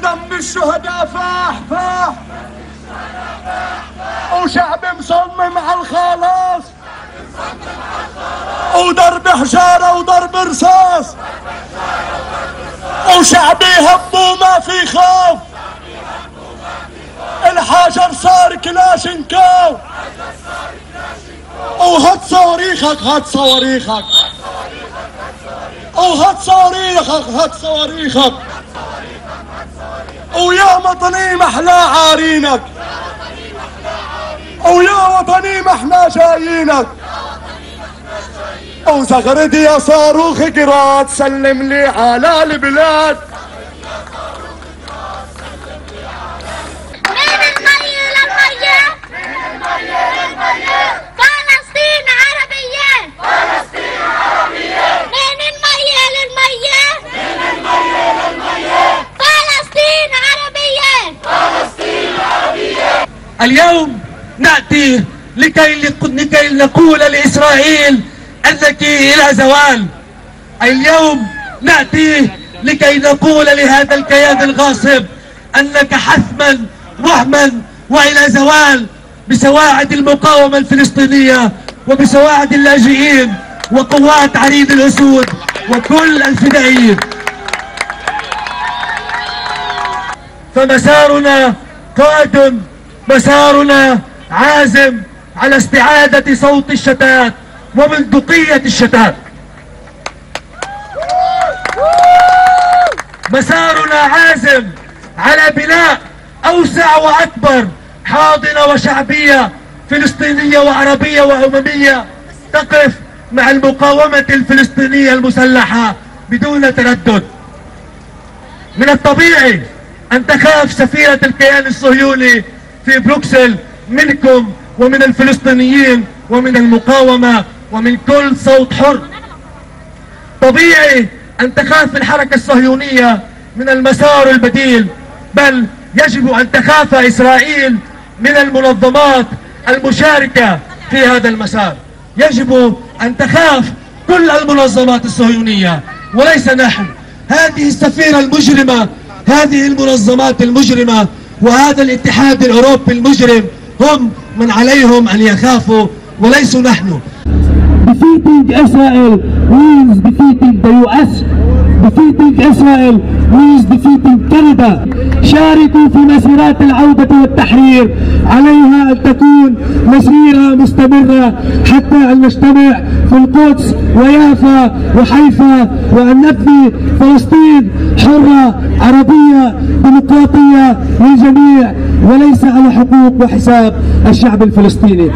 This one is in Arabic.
ودم الشهداء فاح فاح. وشعب مصمم على الخلاص. وضرب حجارة وضرب رصاص. وشعب يهب وما في خوف. الحجر صار كلاشنكوف وهات صواريخك هات صواريخك. وهات صواريخك هات صواريخك. ويا وطني محلى عارينك. ويا وطني ما إحنا جايينك وزغردي يا صاروخ قراد سلم لي على البلاد. اليوم نأتي لكي, لكي نقول لإسرائيل أنك إلى زوال. اليوم نأتي لكي نقول لهذا الكيان الغاصب أنك حتما وهما وإلى زوال بسواعد المقاومة الفلسطينية وبسواعد اللاجئين وقوات عريض الأسود وكل الفدائيين. فمسارنا قادم مسارنا عازم على استعادة صوت الشتات ومنطقية الشتات. مسارنا عازم على بناء أوسع وأكبر حاضنة وشعبية فلسطينية وعربية وأممية تقف مع المقاومة الفلسطينية المسلحة بدون تردد. من الطبيعي أن تخاف سفيرة الكيان الصهيوني في بروكسل منكم ومن الفلسطينيين ومن المقاومة ومن كل صوت حر. طبيعي أن تخاف الحركة الصهيونية من المسار البديل بل يجب أن تخاف إسرائيل من المنظمات المشاركة في هذا المسار. يجب أن تخاف كل المنظمات الصهيونية وليس نحن. هذه السفيرة المجرمة هذه المنظمات المجرمة وهذا الاتحاد الأوروبي المجرم هم من عليهم أن يخافوا وليسوا نحن. Defeating Israel means defeating the US defeating Israel means defeating Canada. شاركوا في مسيرات العودة والتحرير. عليها أن تكون مسيرة مستمرة حتى أن نجتمع في القدس ويافا وحيفا وأن نبني فلسطين حرة عربية ديمقراطية للجميع وليس على حقوق وحساب الشعب الفلسطيني.